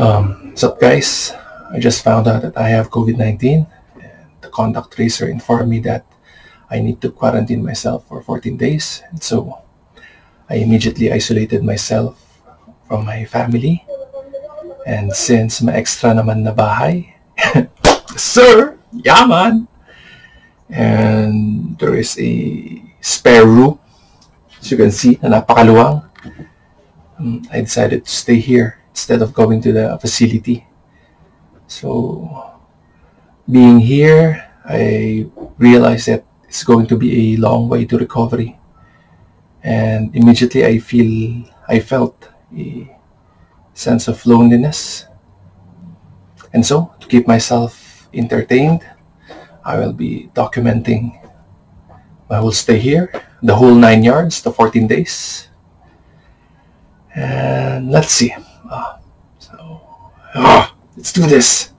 Um, guys? I just found out that I have COVID 19. The contact tracer informed me that I need to quarantine myself for 14 days. And so I immediately isolated myself from my family. And since ma-extra naman na bahay, sir, yaman! And there is a spare room, as you can see, na napakaluwang. Um, I decided to stay here instead of going to the facility. So, being here, I realized that it's going to be a long way to recovery. And immediately I feel, I felt a sense of loneliness. And so, to keep myself entertained, I will be documenting. I will stay here the whole nine yards, the 14 days. And let's see. Uh, so, uh, let's do this.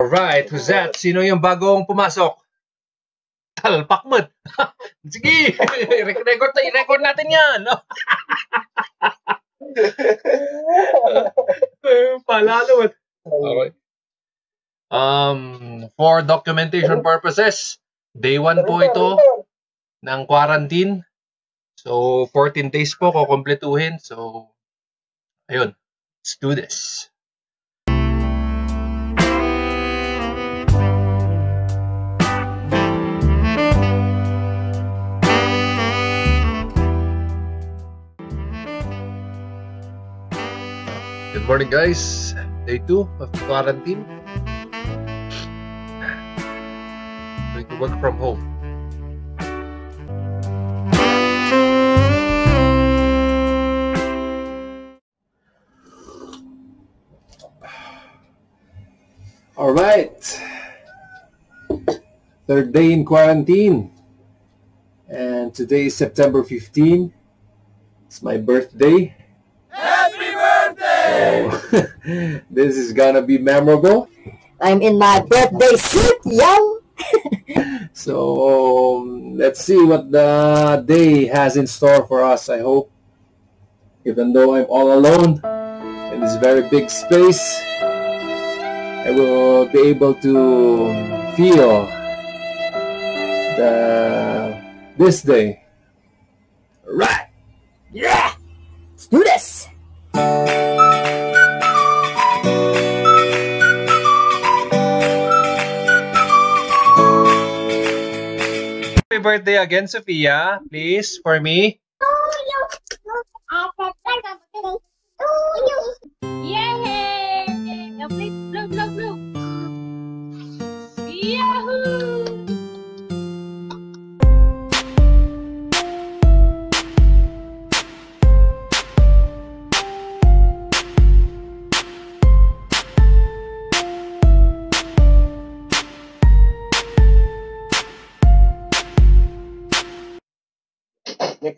Alright, who's that? Sino yung bagong pumasok? Talpakmot. Sige, record, record natin yan. Palalo. Okay. Um, for documentation purposes, day 1 po ito ng quarantine. So, 14 days po kukumpletuhin. So, ayun. Let's do this. Good morning, guys. Day 2 of quarantine. Going to work from home. All right. Third day in quarantine. And today is September 15. It's my birthday. Happy birthday! So, this is gonna be memorable. I'm in my birthday suit, yo. So um, let's see what the day has in store for us. I hope, even though I'm all alone in this very big space, I will be able to feel the this day. Birthday again, Sophia. Please, for me. Yay!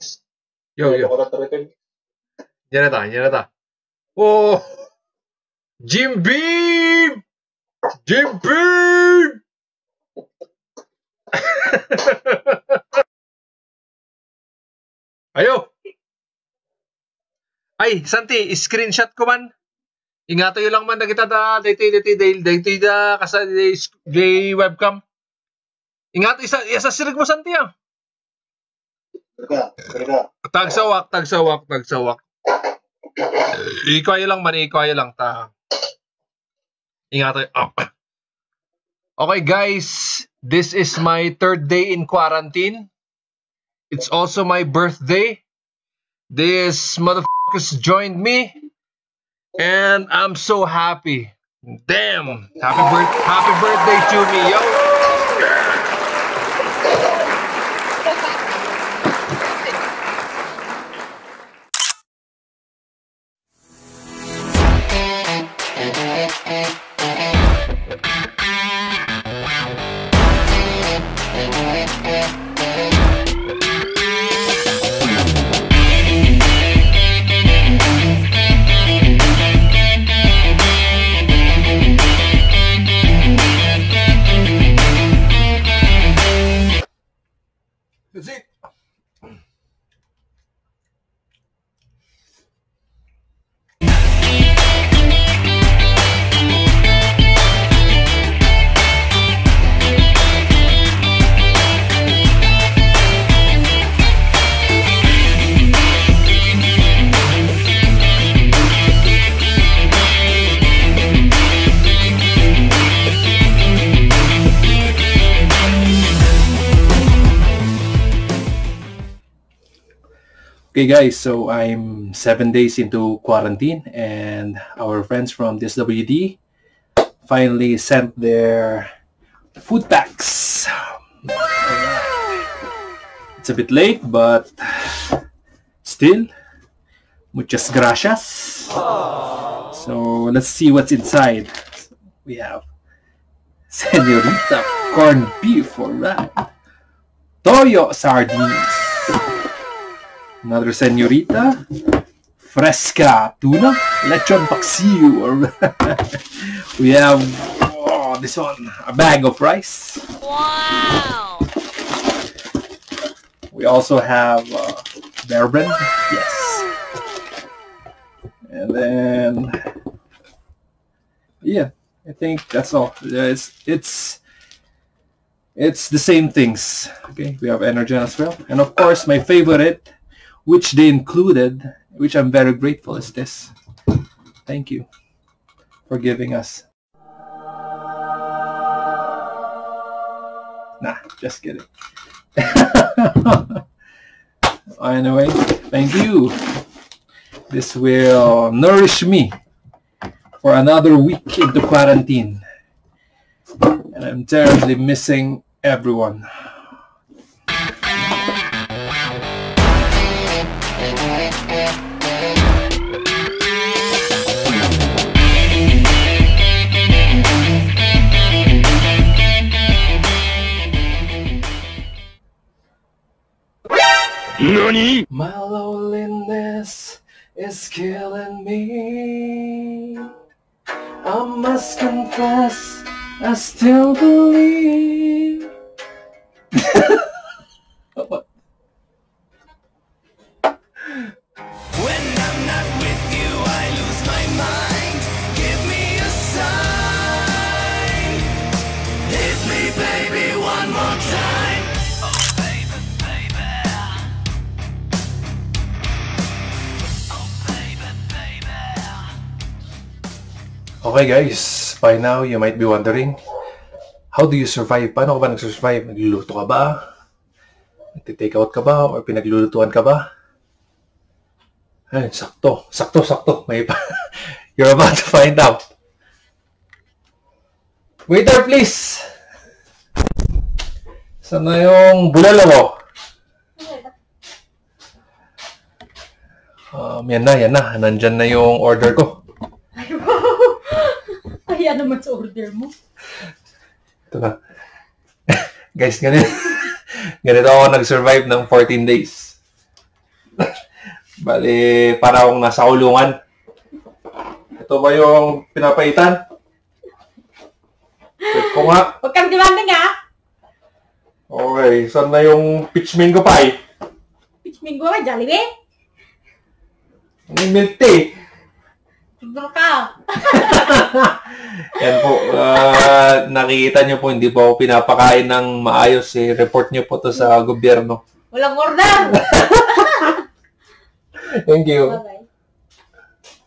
remix. Yo, yo. やらだ、やらだ。おージンビームジンビーム oh. Ayo! Ay, Santi, screenshot ko man. Ingato yun lang man na kita da, daytoy, daytoy, daytoy, daytoy da, kasa day webcam. Ingato, isa, isa sirig mo, Santi, ah. Tagsawak, tagsawak, tagsawak. Ikaw ay lang man, ikaw ay lang ta. Ingat oh. Okay guys, this is my third day in quarantine. It's also my birthday. This motherfuckers joined me. And I'm so happy. Damn. Happy, birth happy birthday to me, yo. Okay guys, so I'm seven days into quarantine and our friends from DSWD finally sent their food packs. It's a bit late, but still, muchas gracias. So let's see what's inside. We have Senorita corned beef for that. Toyo sardines. Another senorita. Fresca tuna. Lechon paksiw. we have oh, this one. A bag of rice. Wow! We also have uh, bear. Yes. And then, yeah, I think that's all. Yeah, It's it's it's the same things. Okay, we have energy as well, and of course, my favorite, which they included, which I'm very grateful, is this. Thank you for giving us. Nah, just kidding. Oh, anyway, thank you. This will nourish me for another week into quarantine. And I'm terribly missing everyone. My loneliness is killing me. I must confess, I still believe. Okay guys, by now you might be wondering, how do you survive? Paano ka ba nagsurvive? Nagluluto ka ba? Nagtitake out ka ba? Or pinaglulutuan ka ba? Ay, sakto. Sakto, sakto. May pa. You're about to find out. Waiter, please! Saan na yung bulalo mo? Um, yan na, yan na. Nandyan na yung order ko. Kaya naman sa order mo. Ito na. Guys, ganito, ganito ako nag-survive ng 14 days. Bali, para akong nasa kulungan. Ito ba yung pinapaitan? Check ko nga. Huwag kang demanding ha! Okay, saan na yung peach mango pie? Pitch Mingo ba? Jollibee? Yung milk tea. Tignan ka! Yan po, ah, nakikita nyo po, hindi po ako pinapakain ng maayos. Eh. Report nyo po to sa gobyerno. Walang order! Thank you. Bye-bye.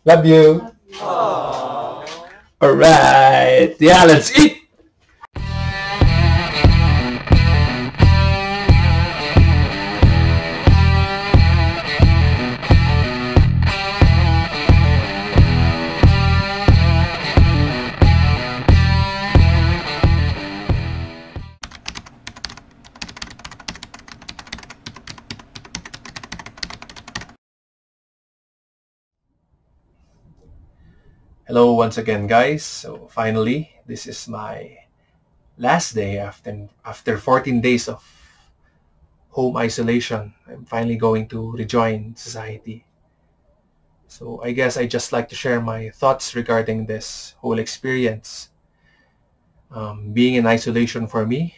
Love you. Alright. Yeah, let's eat. Hello once again, guys. So finally, this is my last day after after 14 days of home isolation. I'm finally going to rejoin society. So I guess I just like to share my thoughts regarding this whole experience. Um, being in isolation for me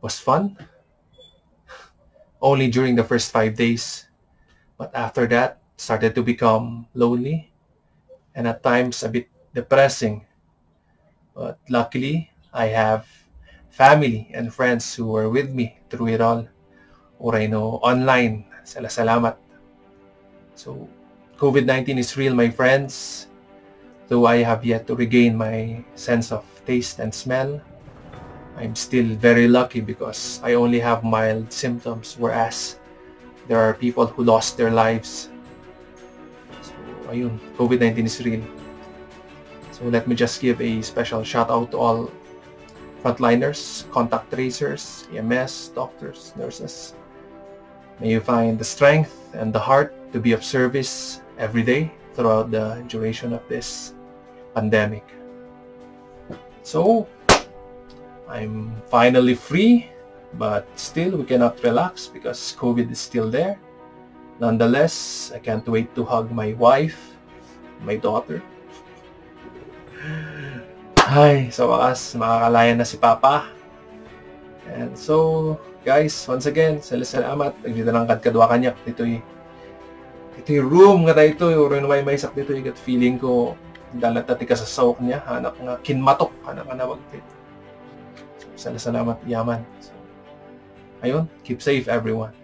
was fun. Only during the first five days, but after that, started to become lonely and at times a bit depressing. But luckily, I have family and friends who were with me through it all. Know online. Sala salamat. So, COVID-19 is real, my friends. Though I have yet to regain my sense of taste and smell, I'm still very lucky because I only have mild symptoms, whereas There are people who lost their lives. Ayun, COVID-19 is real. So let me just give a special shout out to all frontliners, contact tracers, EMS, doctors, nurses. May you find the strength and the heart to be of service every day throughout the duration of this pandemic. So, I'm finally free, but still we cannot relax because COVID is still there. Nonetheless, I can't wait to hug my wife, my daughter. Ay, sa wakas, makakalaya na si Papa. And so, guys, once again, salamat. Nagdito lang kad kadwa kanya. Dito y ito yung room nga tayo ito. Room may may sak dito. Yung feeling ko, dalat tati ka sa sawak niya. Hanak nga kinmatok. Hanak nga nawag dito. Salamat yaman. So, ayun, keep safe everyone.